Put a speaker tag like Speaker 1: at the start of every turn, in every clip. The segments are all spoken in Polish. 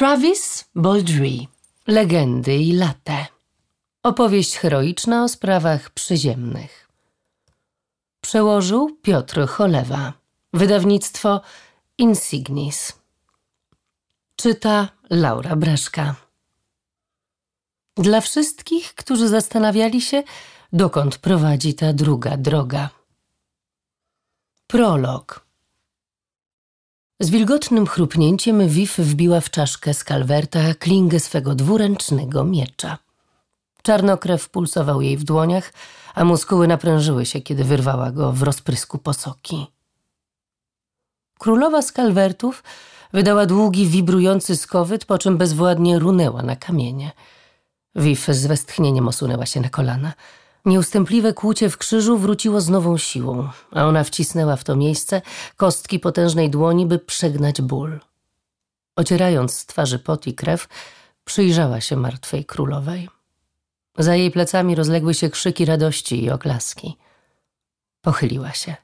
Speaker 1: Travis Baldry Legendy i late. Opowieść heroiczna o sprawach przyziemnych. Przełożył Piotr Cholewa. Wydawnictwo Insignis. Czyta Laura Breszka. Dla wszystkich, którzy zastanawiali się, dokąd prowadzi ta druga droga. Prolog z wilgotnym chrupnięciem Wif wbiła w czaszkę z kalwerta klingę swego dwuręcznego miecza. Czarnokrew pulsował jej w dłoniach, a muskuły naprężyły się, kiedy wyrwała go w rozprysku posoki. Królowa z kalwertów wydała długi, wibrujący skowyt, po czym bezwładnie runęła na kamienie. Wif z westchnieniem osunęła się na kolana – Nieustępliwe kłucie w krzyżu wróciło z nową siłą, a ona wcisnęła w to miejsce kostki potężnej dłoni, by przegnać ból. Ocierając z twarzy pot i krew, przyjrzała się martwej królowej. Za jej plecami rozległy się krzyki radości i oklaski. Pochyliła się.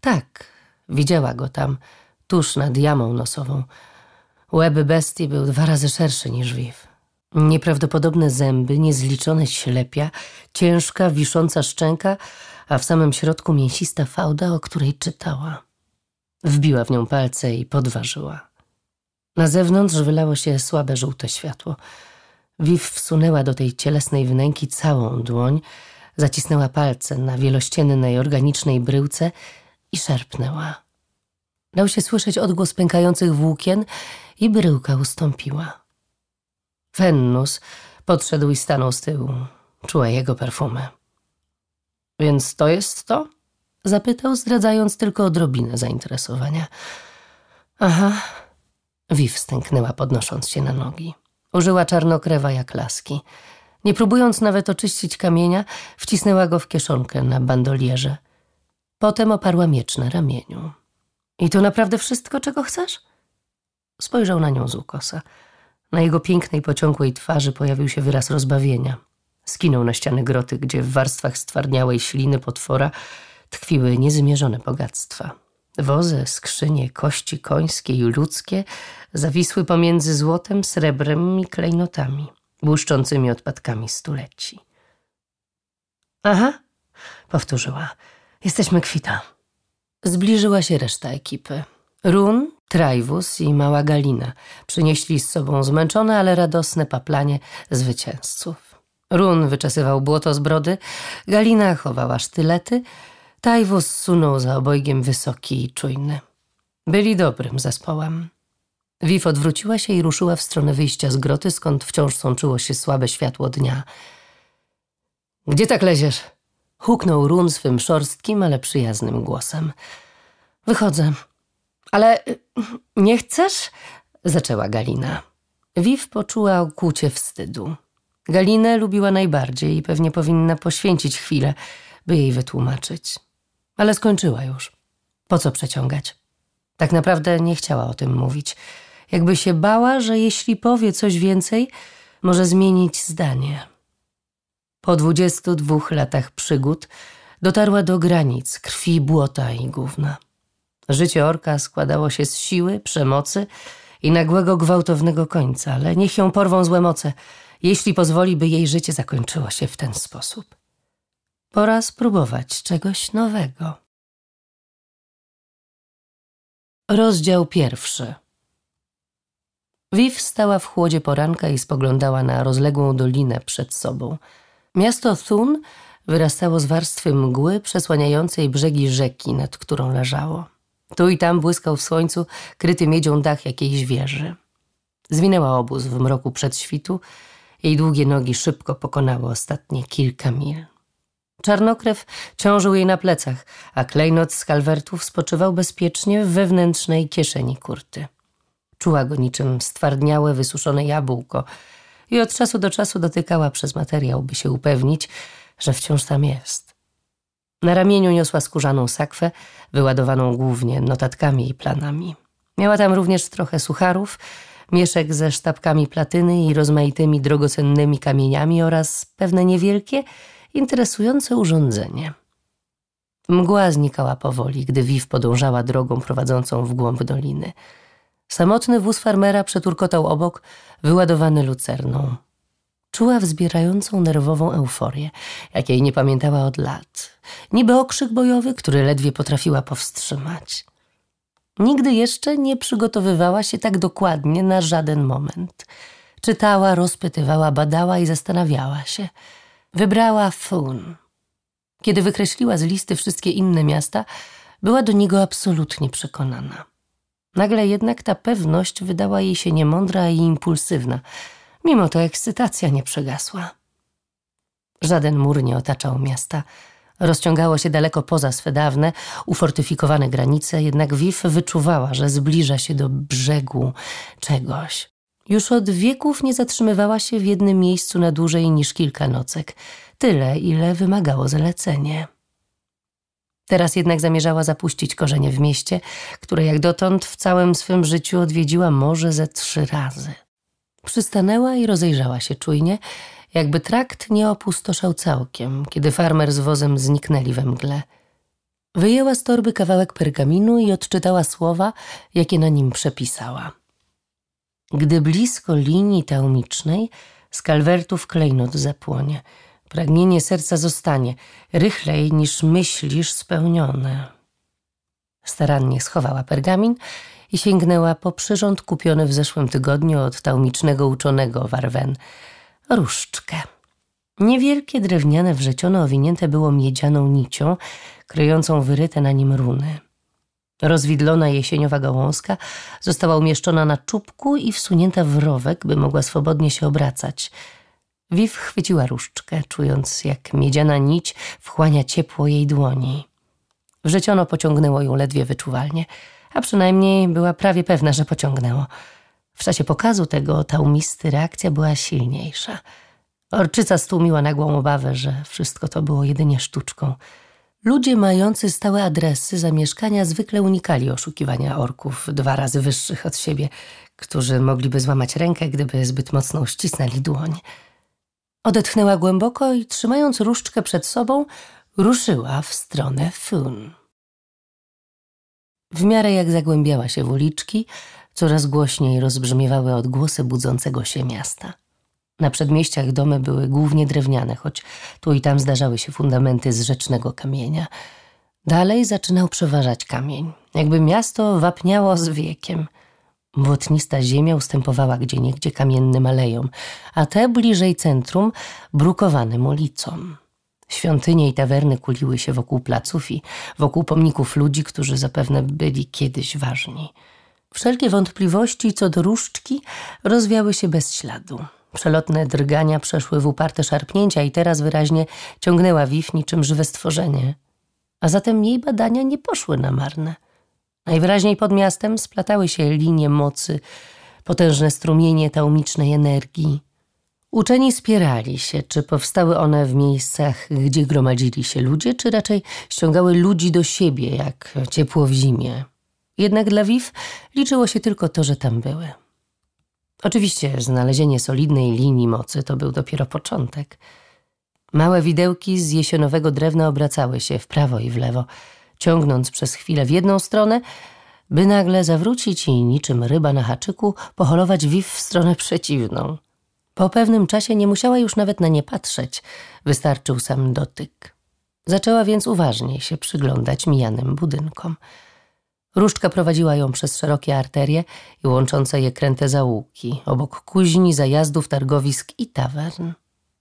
Speaker 1: Tak, widziała go tam, tuż nad jamą nosową. Łeb bestii był dwa razy szerszy niż Wiw. Nieprawdopodobne zęby, niezliczone ślepia, ciężka, wisząca szczęka, a w samym środku mięsista fałda, o której czytała. Wbiła w nią palce i podważyła. Na zewnątrz wylało się słabe żółte światło. Viv wsunęła do tej cielesnej wnęki całą dłoń, zacisnęła palce na wielościennej, organicznej bryłce i szerpnęła. Dał się słyszeć odgłos pękających włókien i bryłka ustąpiła. Fennus podszedł i stanął z tyłu. Czuła jego perfumy. Więc to jest to? Zapytał, zdradzając tylko odrobinę zainteresowania. Aha. Viv stęknęła, podnosząc się na nogi. Użyła czarnokrewa jak laski. Nie próbując nawet oczyścić kamienia, wcisnęła go w kieszonkę na bandolierze. Potem oparła miecz na ramieniu. I to naprawdę wszystko, czego chcesz? Spojrzał na nią z ukosa. Na jego pięknej, pociągłej twarzy pojawił się wyraz rozbawienia. Skinął na ściany groty, gdzie w warstwach stwardniałej śliny potwora tkwiły niezmierzone bogactwa. Wozy, skrzynie, kości końskie i ludzkie zawisły pomiędzy złotem, srebrem i klejnotami, błyszczącymi odpadkami stuleci. Aha, powtórzyła. Jesteśmy kwita. Zbliżyła się reszta ekipy. Run, Trajwus i mała Galina przynieśli z sobą zmęczone, ale radosne paplanie zwycięzców. Run wyczesywał błoto z brody, Galina chowała sztylety, Tajwus sunął za obojgiem wysoki i czujny. Byli dobrym zespołem. Wif odwróciła się i ruszyła w stronę wyjścia z groty, skąd wciąż sączyło się słabe światło dnia. Gdzie tak leziesz? Huknął Run swym szorstkim, ale przyjaznym głosem. Wychodzę. Ale y, nie chcesz? Zaczęła Galina. Wiw poczuła okłucie wstydu. Galinę lubiła najbardziej i pewnie powinna poświęcić chwilę, by jej wytłumaczyć. Ale skończyła już. Po co przeciągać? Tak naprawdę nie chciała o tym mówić. Jakby się bała, że jeśli powie coś więcej, może zmienić zdanie. Po dwudziestu dwóch latach przygód dotarła do granic krwi, błota i gówna. Życie orka składało się z siły, przemocy i nagłego gwałtownego końca, ale niech ją porwą złe moce, jeśli pozwoli, by jej życie zakończyło się w ten sposób. Pora spróbować czegoś nowego. Rozdział pierwszy. Viv stała w chłodzie poranka i spoglądała na rozległą dolinę przed sobą. Miasto Thun wyrastało z warstwy mgły przesłaniającej brzegi rzeki, nad którą leżało. Tu i tam błyskał w słońcu kryty miedzią dach jakiejś wieży. Zwinęła obóz w mroku przedświtu, jej długie nogi szybko pokonały ostatnie kilka mil. Czarnokrew ciążył jej na plecach, a klejnot z kalwertów spoczywał bezpiecznie w wewnętrznej kieszeni kurty. Czuła go niczym stwardniałe, wysuszone jabłko i od czasu do czasu dotykała przez materiał, by się upewnić, że wciąż tam jest. Na ramieniu niosła skórzaną sakwę, wyładowaną głównie notatkami i planami. Miała tam również trochę sucharów, mieszek ze sztabkami platyny i rozmaitymi drogocennymi kamieniami oraz pewne niewielkie, interesujące urządzenie. Mgła znikała powoli, gdy Wiw podążała drogą prowadzącą w głąb doliny. Samotny wóz farmera przeturkotał obok, wyładowany lucerną. Czuła wzbierającą nerwową euforię, jakiej nie pamiętała od lat. Niby okrzyk bojowy, który ledwie potrafiła powstrzymać. Nigdy jeszcze nie przygotowywała się tak dokładnie na żaden moment. Czytała, rozpytywała, badała i zastanawiała się. Wybrała Fun. Kiedy wykreśliła z listy wszystkie inne miasta, była do niego absolutnie przekonana. Nagle jednak ta pewność wydała jej się niemądra i impulsywna. Mimo to ekscytacja nie przegasła. Żaden mur nie otaczał miasta. Rozciągało się daleko poza swe dawne, ufortyfikowane granice, jednak Viv wyczuwała, że zbliża się do brzegu czegoś. Już od wieków nie zatrzymywała się w jednym miejscu na dłużej niż kilka nocek. Tyle, ile wymagało zalecenie. Teraz jednak zamierzała zapuścić korzenie w mieście, które jak dotąd w całym swym życiu odwiedziła może ze trzy razy. Przystanęła i rozejrzała się czujnie, jakby trakt nie opustoszał całkiem, kiedy farmer z wozem zniknęli we mgle. Wyjęła z torby kawałek pergaminu i odczytała słowa, jakie na nim przepisała. Gdy blisko linii taumicznej, z kalwertów klejnot zapłonie. Pragnienie serca zostanie rychlej niż myślisz spełnione. Starannie schowała pergamin i sięgnęła po przyrząd kupiony w zeszłym tygodniu od taumicznego uczonego Warwen. Różdżkę. Niewielkie drewniane wrzeciono owinięte było miedzianą nicią, kryjącą wyryte na nim runy. Rozwidlona jesieniowa gałązka została umieszczona na czubku i wsunięta w rowek, by mogła swobodnie się obracać. Wiw chwyciła różdżkę, czując jak miedziana nić wchłania ciepło jej dłoni. Wrzeciono pociągnęło ją ledwie wyczuwalnie, a przynajmniej była prawie pewna, że pociągnęło. W czasie pokazu tego taumisty reakcja była silniejsza. Orczyca stłumiła nagłą obawę, że wszystko to było jedynie sztuczką – Ludzie mający stałe adresy zamieszkania zwykle unikali oszukiwania orków dwa razy wyższych od siebie, którzy mogliby złamać rękę, gdyby zbyt mocno uścisnęli dłoń. Odetchnęła głęboko i trzymając różdżkę przed sobą, ruszyła w stronę Fun. W miarę jak zagłębiała się w uliczki, coraz głośniej rozbrzmiewały odgłosy budzącego się miasta. Na przedmieściach domy były głównie drewniane, choć tu i tam zdarzały się fundamenty z rzecznego kamienia. Dalej zaczynał przeważać kamień, jakby miasto wapniało z wiekiem. Błotnista ziemia ustępowała gdzieniegdzie kamiennym alejom, a te bliżej centrum brukowanym ulicom. Świątynie i tawerny kuliły się wokół placów i wokół pomników ludzi, którzy zapewne byli kiedyś ważni. Wszelkie wątpliwości co do różdżki rozwiały się bez śladu. Przelotne drgania przeszły w uparte szarpnięcia i teraz wyraźnie ciągnęła Wif niczym żywe stworzenie. A zatem jej badania nie poszły na marne. Najwyraźniej pod miastem splatały się linie mocy, potężne strumienie taumicznej energii. Uczeni spierali się, czy powstały one w miejscach, gdzie gromadzili się ludzie, czy raczej ściągały ludzi do siebie, jak ciepło w zimie. Jednak dla Wiw liczyło się tylko to, że tam były. Oczywiście znalezienie solidnej linii mocy to był dopiero początek. Małe widełki z jesionowego drewna obracały się w prawo i w lewo, ciągnąc przez chwilę w jedną stronę, by nagle zawrócić i niczym ryba na haczyku poholować wiw w stronę przeciwną. Po pewnym czasie nie musiała już nawet na nie patrzeć, wystarczył sam dotyk. Zaczęła więc uważniej się przyglądać mijanym budynkom – Różdżka prowadziła ją przez szerokie arterie i łączące je kręte zaułki, obok kuźni, zajazdów, targowisk i tawern.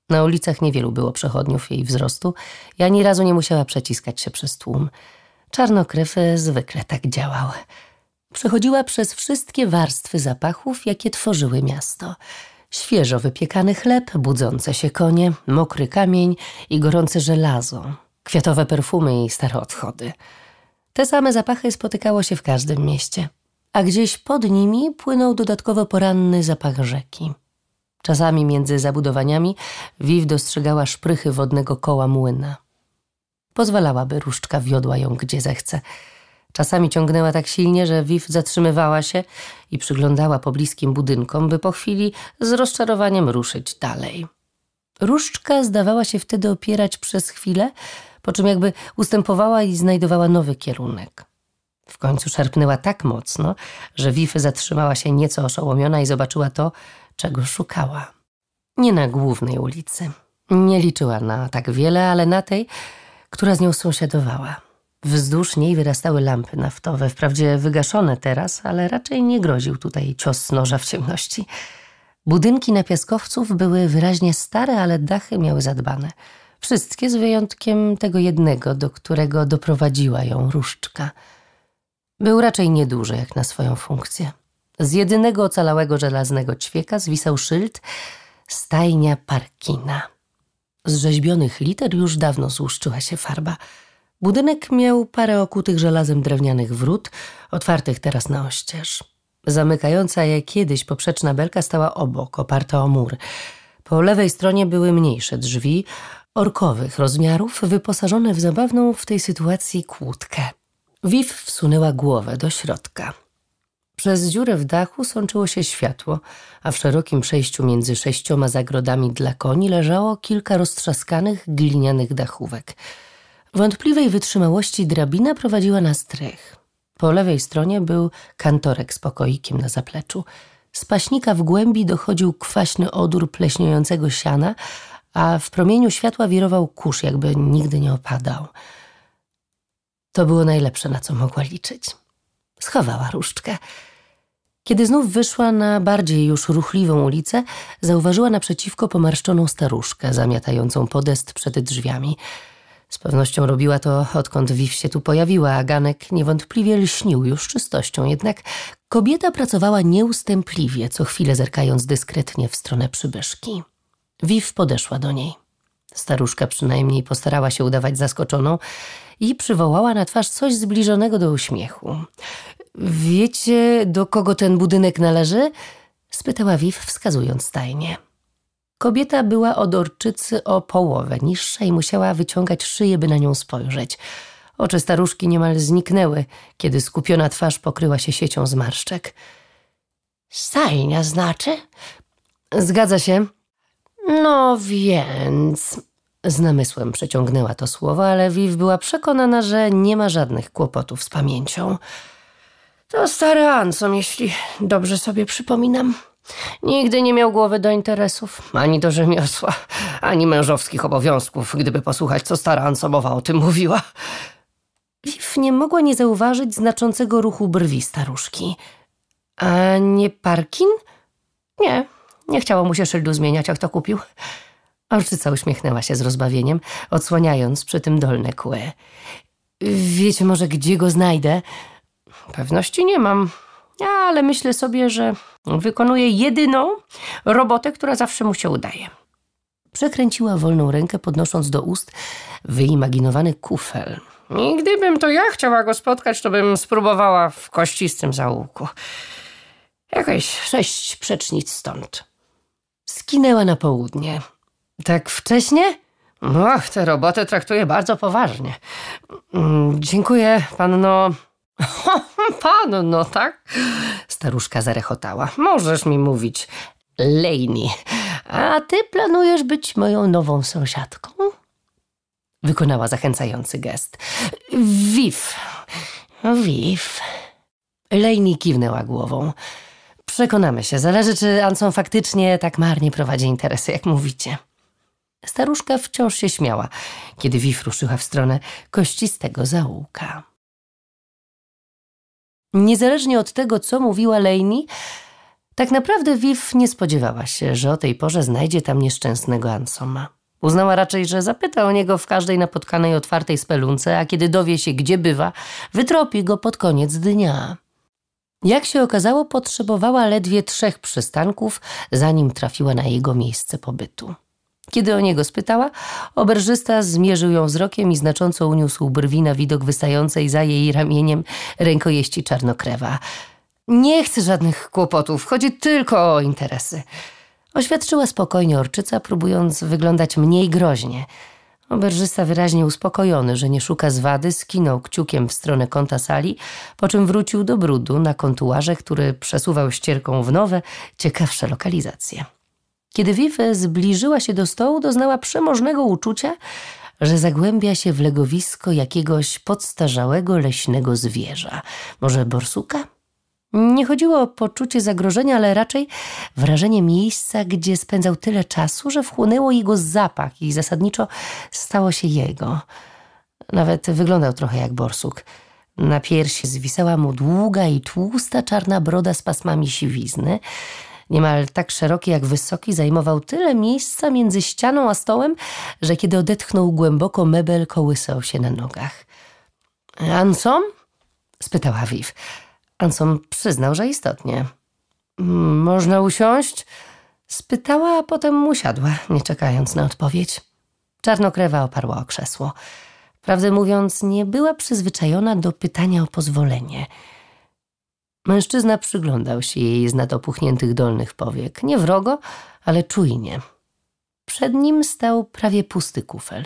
Speaker 1: Na ulicach niewielu było przechodniów jej wzrostu i ani razu nie musiała przeciskać się przez tłum. Czarnokrywy zwykle tak działały. Przechodziła przez wszystkie warstwy zapachów, jakie tworzyły miasto. Świeżo wypiekany chleb, budzące się konie, mokry kamień i gorące żelazo, kwiatowe perfumy i stare odchody – te same zapachy spotykało się w każdym mieście, a gdzieś pod nimi płynął dodatkowo poranny zapach rzeki. Czasami między zabudowaniami Wiw dostrzegała szprychy wodnego koła młyna. Pozwalałaby różdżka wiodła ją gdzie zechce. Czasami ciągnęła tak silnie, że Wiw zatrzymywała się i przyglądała pobliskim budynkom, by po chwili z rozczarowaniem ruszyć dalej. Różdżka zdawała się wtedy opierać przez chwilę po czym jakby ustępowała i znajdowała nowy kierunek. W końcu szarpnęła tak mocno, że Wif zatrzymała się nieco oszołomiona i zobaczyła to, czego szukała. Nie na głównej ulicy. Nie liczyła na tak wiele, ale na tej, która z nią sąsiadowała. Wzdłuż niej wyrastały lampy naftowe, wprawdzie wygaszone teraz, ale raczej nie groził tutaj cios noża w ciemności. Budynki na piaskowców były wyraźnie stare, ale dachy miały zadbane. Wszystkie z wyjątkiem tego jednego, do którego doprowadziła ją różdżka. Był raczej nieduży jak na swoją funkcję. Z jedynego ocalałego żelaznego ćwieka zwisał szyld Stajnia Parkina. Z rzeźbionych liter już dawno złuszczyła się farba. Budynek miał parę okutych żelazem drewnianych wrót, otwartych teraz na oścież. Zamykająca je kiedyś poprzeczna belka stała obok, oparta o mur. Po lewej stronie były mniejsze drzwi, orkowych rozmiarów, wyposażone w zabawną w tej sytuacji kłódkę. Viv wsunęła głowę do środka. Przez dziurę w dachu sączyło się światło, a w szerokim przejściu między sześcioma zagrodami dla koni leżało kilka roztrzaskanych glinianych dachówek. Wątpliwej wytrzymałości drabina prowadziła na strych. Po lewej stronie był kantorek z pokoikiem na zapleczu. Z paśnika w głębi dochodził kwaśny odór pleśniejącego siana, a w promieniu światła wirował kurz, jakby nigdy nie opadał. To było najlepsze, na co mogła liczyć. Schowała różdżkę. Kiedy znów wyszła na bardziej już ruchliwą ulicę, zauważyła naprzeciwko pomarszczoną staruszkę zamiatającą podest przed drzwiami. Z pewnością robiła to, odkąd Wiw się tu pojawiła, a Ganek niewątpliwie lśnił już czystością. Jednak kobieta pracowała nieustępliwie, co chwilę zerkając dyskretnie w stronę przybyszki. Wiw podeszła do niej. Staruszka przynajmniej postarała się udawać zaskoczoną i przywołała na twarz coś zbliżonego do uśmiechu. Wiecie, do kogo ten budynek należy? spytała Wiw, wskazując stajnie. Kobieta była od orczycy o połowę niższa i musiała wyciągać szyję, by na nią spojrzeć. Oczy staruszki niemal zniknęły, kiedy skupiona twarz pokryła się siecią zmarszczek. Stajnia znaczy? Zgadza się. No więc. Z namysłem przeciągnęła to słowo, ale Viv była przekonana, że nie ma żadnych kłopotów z pamięcią. To stary Anson, jeśli dobrze sobie przypominam. Nigdy nie miał głowy do interesów, ani do rzemiosła, ani mężowskich obowiązków, gdyby posłuchać, co stara Ansomowa o tym mówiła. Viv nie mogła nie zauważyć znaczącego ruchu brwi staruszki. A nie Parkin? Nie, nie chciało mu się szyldu zmieniać, jak to kupił. Orczyca uśmiechnęła się z rozbawieniem, odsłaniając przy tym dolne kły. Wiecie może, gdzie go znajdę? Pewności nie mam, ale myślę sobie, że wykonuje jedyną robotę, która zawsze mu się udaje. Przekręciła wolną rękę, podnosząc do ust wyimaginowany kufel. I gdybym to ja chciała go spotkać, to bym spróbowała w kościstym zaułku. Jakieś sześć przecznic stąd. Skinęła na południe. Tak wcześnie? Och, tę robotę traktuję bardzo poważnie. Mm, dziękuję, panno. panno, tak? Staruszka zarechotała. Możesz mi mówić Lejni. A ty planujesz być moją nową sąsiadką? Wykonała zachęcający gest. Viv. Viv. Lejni kiwnęła głową. Przekonamy się. Zależy, czy Anson faktycznie tak marnie prowadzi interesy, jak mówicie. Staruszka wciąż się śmiała, kiedy Wif ruszyła w stronę kościstego zaułka. Niezależnie od tego, co mówiła Lejni, tak naprawdę Wif nie spodziewała się, że o tej porze znajdzie tam nieszczęsnego Ansoma. Uznała raczej, że zapyta o niego w każdej napotkanej otwartej spelunce, a kiedy dowie się, gdzie bywa, wytropi go pod koniec dnia. Jak się okazało, potrzebowała ledwie trzech przystanków, zanim trafiła na jego miejsce pobytu. Kiedy o niego spytała, oberżysta zmierzył ją wzrokiem i znacząco uniósł brwi na widok wystającej za jej ramieniem rękojeści czarnokrewa. Nie chcę żadnych kłopotów, chodzi tylko o interesy. Oświadczyła spokojnie orczyca, próbując wyglądać mniej groźnie. Oberżysta wyraźnie uspokojony, że nie szuka zwady, skinął kciukiem w stronę kąta sali, po czym wrócił do brudu na kontuarze, który przesuwał ścierką w nowe, ciekawsze lokalizacje. Kiedy Vive zbliżyła się do stołu, doznała przemożnego uczucia, że zagłębia się w legowisko jakiegoś podstarzałego leśnego zwierza. Może borsuka? Nie chodziło o poczucie zagrożenia, ale raczej wrażenie miejsca, gdzie spędzał tyle czasu, że wchłonęło jego zapach i zasadniczo stało się jego. Nawet wyglądał trochę jak borsuk. Na piersi zwisała mu długa i tłusta czarna broda z pasmami siwizny. Niemal tak szeroki jak wysoki, zajmował tyle miejsca między ścianą a stołem, że kiedy odetchnął głęboko, mebel kołysał się na nogach. Ansom? spytała Viv. Ansom przyznał, że istotnie. Można usiąść? Spytała, a potem usiadła, nie czekając na odpowiedź. Czarnokrewa oparła o krzesło. Prawdę mówiąc, nie była przyzwyczajona do pytania o pozwolenie. Mężczyzna przyglądał się jej z nadopuchniętych dolnych powiek, nie wrogo, ale czujnie. Przed nim stał prawie pusty kufel.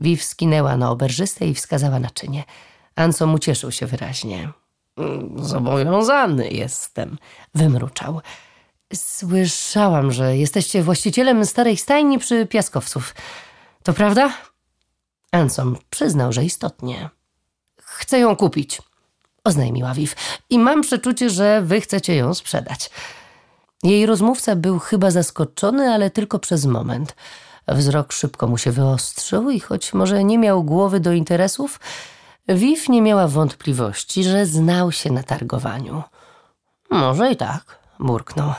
Speaker 1: Viv skinęła na oberżystę i wskazała naczynie. Anson ucieszył się wyraźnie. Zobowiązany jestem, wymruczał. Słyszałam, że jesteście właścicielem starej stajni przy Piaskowców. To prawda? Anson przyznał, że istotnie. Chcę ją kupić, oznajmiła Viv. I mam przeczucie, że wy chcecie ją sprzedać. Jej rozmówca był chyba zaskoczony, ale tylko przez moment. Wzrok szybko mu się wyostrzył i choć może nie miał głowy do interesów, Viv nie miała wątpliwości, że znał się na targowaniu. Może i tak, burknął.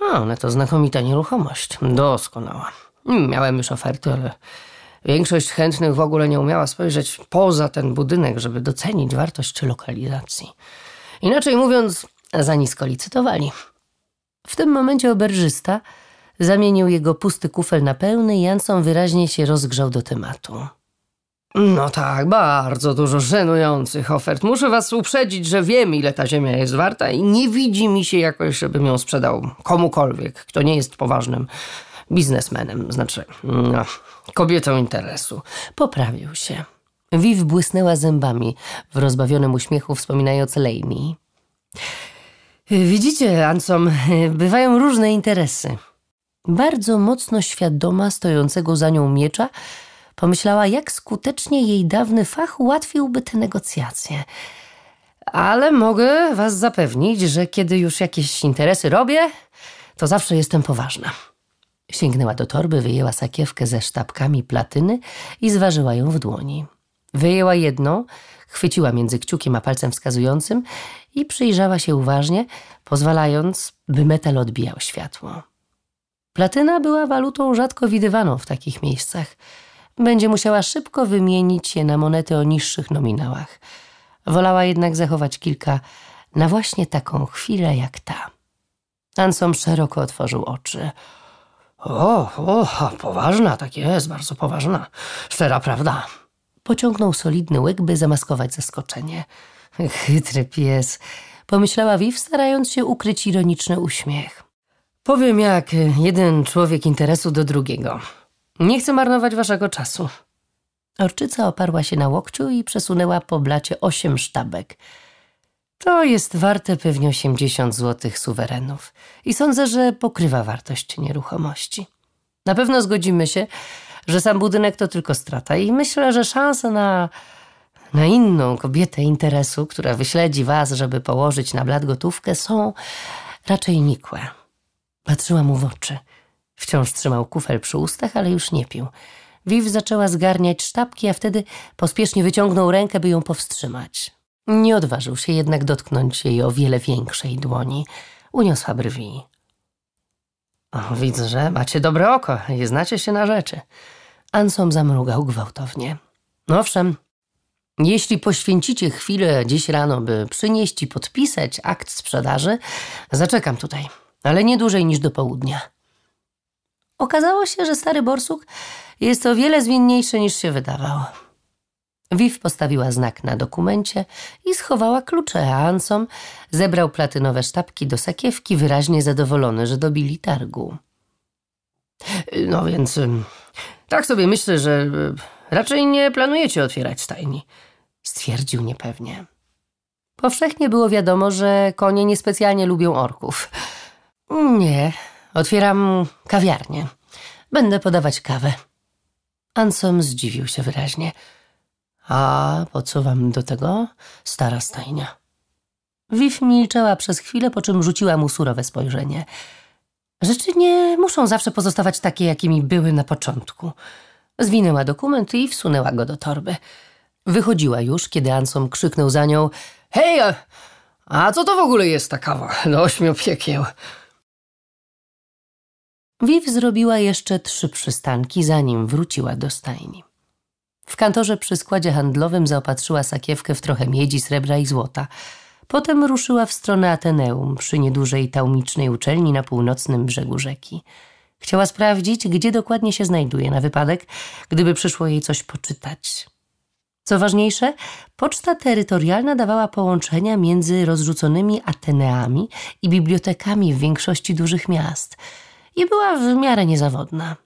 Speaker 1: No, ale to znakomita nieruchomość. Doskonała. Miałem już oferty, ale większość chętnych w ogóle nie umiała spojrzeć poza ten budynek, żeby docenić wartość lokalizacji. Inaczej mówiąc, za nisko licytowali. W tym momencie oberżysta zamienił jego pusty kufel na pełny i Janson wyraźnie się rozgrzał do tematu. No tak, bardzo dużo żenujących ofert. Muszę was uprzedzić, że wiem, ile ta ziemia jest warta i nie widzi mi się jakoś, żebym ją sprzedał komukolwiek, kto nie jest poważnym biznesmenem, znaczy no, kobietą interesu. Poprawił się. Viv błysnęła zębami w rozbawionym uśmiechu, wspominając Laney. Widzicie, Ansom, bywają różne interesy. Bardzo mocno świadoma stojącego za nią miecza, Pomyślała, jak skutecznie jej dawny fach ułatwiłby te negocjacje. Ale mogę was zapewnić, że kiedy już jakieś interesy robię, to zawsze jestem poważna. Sięgnęła do torby, wyjęła sakiewkę ze sztabkami platyny i zważyła ją w dłoni. Wyjęła jedną, chwyciła między kciukiem a palcem wskazującym i przyjrzała się uważnie, pozwalając, by metal odbijał światło. Platyna była walutą rzadko widywaną w takich miejscach – będzie musiała szybko wymienić je na monety o niższych nominałach. Wolała jednak zachować kilka na właśnie taką chwilę jak ta. Ansom szeroko otworzył oczy. O, o, poważna, tak jest, bardzo poważna. Szczera prawda. Pociągnął solidny łyk, by zamaskować zaskoczenie. Chytry pies, pomyślała Viv, starając się ukryć ironiczny uśmiech. Powiem jak jeden człowiek interesu do drugiego. Nie chcę marnować waszego czasu. Orczyca oparła się na łokciu i przesunęła po blacie osiem sztabek. To jest warte pewnie osiemdziesiąt złotych suwerenów i sądzę, że pokrywa wartość nieruchomości. Na pewno zgodzimy się, że sam budynek to tylko strata i myślę, że szanse na, na inną kobietę interesu, która wyśledzi was, żeby położyć na blat gotówkę, są raczej nikłe. Patrzyła mu w oczy – Wciąż trzymał kufel przy ustach, ale już nie pił. Viv zaczęła zgarniać sztabki, a wtedy pospiesznie wyciągnął rękę, by ją powstrzymać. Nie odważył się jednak dotknąć jej o wiele większej dłoni. Uniosła brwi. O, widzę, że macie dobre oko i znacie się na rzeczy. Ansom zamrugał gwałtownie. No owszem, jeśli poświęcicie chwilę dziś rano, by przynieść i podpisać akt sprzedaży, zaczekam tutaj, ale nie dłużej niż do południa. Okazało się, że stary borsuk jest o wiele zwinniejszy niż się wydawał. Viv postawiła znak na dokumencie i schowała klucze, a Ansom zebrał platynowe sztabki do sakiewki, wyraźnie zadowolony, że dobili targu. No więc tak sobie myślę, że raczej nie planujecie otwierać stajni, stwierdził niepewnie. Powszechnie było wiadomo, że konie niespecjalnie lubią orków. Nie, Otwieram kawiarnię. Będę podawać kawę. Ansom zdziwił się wyraźnie. A po co wam do tego, stara stajnia? Wiw milczała przez chwilę, po czym rzuciła mu surowe spojrzenie. Rzeczy nie muszą zawsze pozostawać takie, jakimi były na początku. Zwinęła dokument i wsunęła go do torby. Wychodziła już, kiedy Ansom krzyknął za nią Hej, a co to w ogóle jest ta kawa do ośmiu piekieł? Viv zrobiła jeszcze trzy przystanki, zanim wróciła do stajni. W kantorze przy składzie handlowym zaopatrzyła sakiewkę w trochę miedzi, srebra i złota. Potem ruszyła w stronę Ateneum przy niedużej taumicznej uczelni na północnym brzegu rzeki. Chciała sprawdzić, gdzie dokładnie się znajduje, na wypadek, gdyby przyszło jej coś poczytać. Co ważniejsze, poczta terytorialna dawała połączenia między rozrzuconymi Ateneami i bibliotekami w większości dużych miast i była w miarę niezawodna.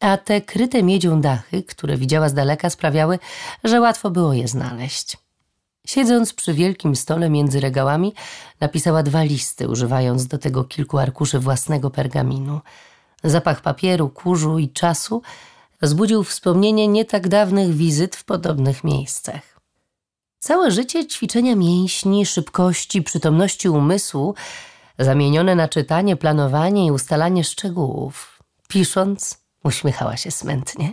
Speaker 1: A te kryte miedzią dachy, które widziała z daleka, sprawiały, że łatwo było je znaleźć. Siedząc przy wielkim stole między regałami, napisała dwa listy, używając do tego kilku arkuszy własnego pergaminu. Zapach papieru, kurzu i czasu zbudził wspomnienie nie tak dawnych wizyt w podobnych miejscach. Całe życie ćwiczenia mięśni, szybkości, przytomności umysłu, zamienione na czytanie, planowanie i ustalanie szczegółów. Pisząc, uśmiechała się smętnie.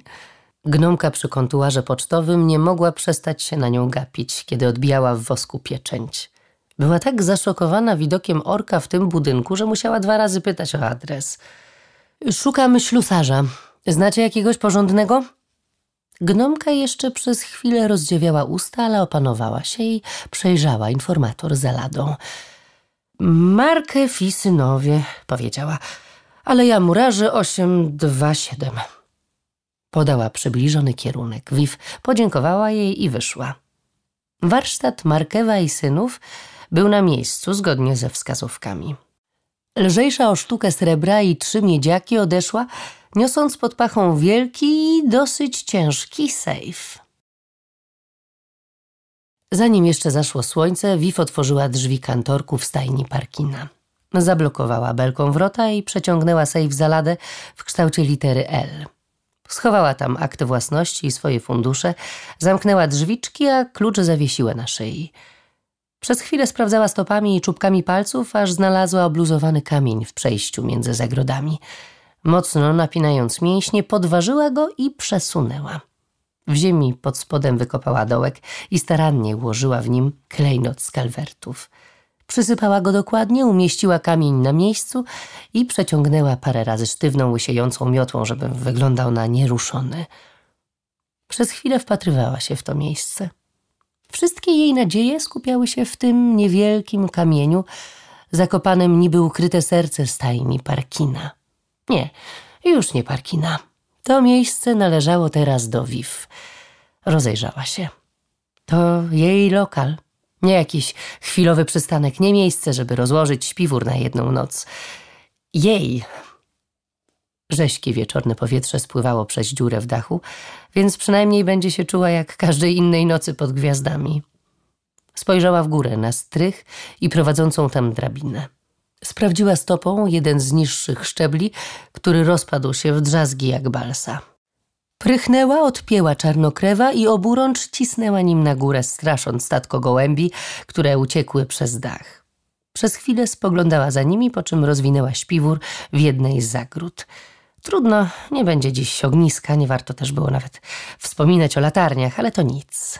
Speaker 1: Gnomka przy kontuarze pocztowym nie mogła przestać się na nią gapić, kiedy odbijała w wosku pieczęć. Była tak zaszokowana widokiem orka w tym budynku, że musiała dwa razy pytać o adres. Szukam ślusarza, Znacie jakiegoś porządnego? Gnomka jeszcze przez chwilę rozdziewiała usta, ale opanowała się i przejrzała informator za ladą. Markę Fisynowie, powiedziała, ale ja murarzy 827. Podała przybliżony kierunek. Wiw podziękowała jej i wyszła. Warsztat Markewa i synów był na miejscu zgodnie ze wskazówkami. Lżejsza o sztukę srebra i trzy miedziaki odeszła niosąc pod pachą wielki i dosyć ciężki sejf. Zanim jeszcze zaszło słońce, Wif otworzyła drzwi kantorku w stajni Parkina. Zablokowała belką wrota i przeciągnęła sejf za ladę w kształcie litery L. Schowała tam akt własności i swoje fundusze, zamknęła drzwiczki, a klucze zawiesiła na szyi. Przez chwilę sprawdzała stopami i czubkami palców, aż znalazła obluzowany kamień w przejściu między zagrodami – Mocno napinając mięśnie, podważyła go i przesunęła. W ziemi pod spodem wykopała dołek i starannie ułożyła w nim klejnot z kalwertów. Przysypała go dokładnie, umieściła kamień na miejscu i przeciągnęła parę razy sztywną, łysiejącą miotłą, żeby wyglądał na nieruszony. Przez chwilę wpatrywała się w to miejsce. Wszystkie jej nadzieje skupiały się w tym niewielkim kamieniu, zakopanym niby ukryte serce stajni Parkina. Nie, już nie Parkina. To miejsce należało teraz do Viv. Rozejrzała się. To jej lokal. Nie jakiś chwilowy przystanek, nie miejsce, żeby rozłożyć śpiwór na jedną noc. Jej. Rześkie wieczorne powietrze spływało przez dziurę w dachu, więc przynajmniej będzie się czuła jak każdej innej nocy pod gwiazdami. Spojrzała w górę na strych i prowadzącą tam drabinę. Sprawdziła stopą jeden z niższych szczebli, który rozpadł się w drzazgi jak balsa. Prychnęła, odpięła czarnokrewa i oburącz cisnęła nim na górę, strasząc statko gołębi, które uciekły przez dach. Przez chwilę spoglądała za nimi, po czym rozwinęła śpiwór w jednej z zagród. Trudno, nie będzie dziś ogniska, nie warto też było nawet wspominać o latarniach, ale to nic.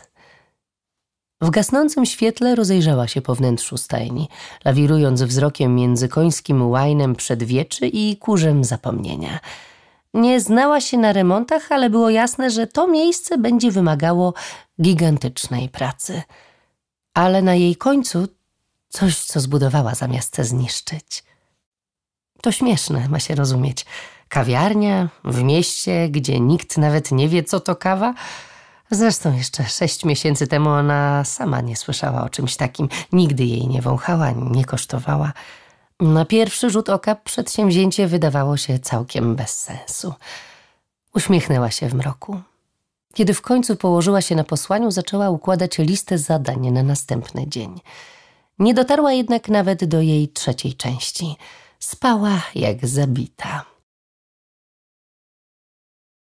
Speaker 1: W gasnącym świetle rozejrzała się po wnętrzu stajni, lawirując wzrokiem między końskim łajnem przedwieczy i kurzem zapomnienia. Nie znała się na remontach, ale było jasne, że to miejsce będzie wymagało gigantycznej pracy. Ale na jej końcu coś, co zbudowała zamiast zniszczyć. To śmieszne, ma się rozumieć. Kawiarnia w mieście, gdzie nikt nawet nie wie, co to kawa – Zresztą jeszcze sześć miesięcy temu ona sama nie słyszała o czymś takim, nigdy jej nie wąchała, nie kosztowała. Na pierwszy rzut oka przedsięwzięcie wydawało się całkiem bez sensu. Uśmiechnęła się w mroku. Kiedy w końcu położyła się na posłaniu, zaczęła układać listę zadań na następny dzień. Nie dotarła jednak nawet do jej trzeciej części. Spała jak zabita.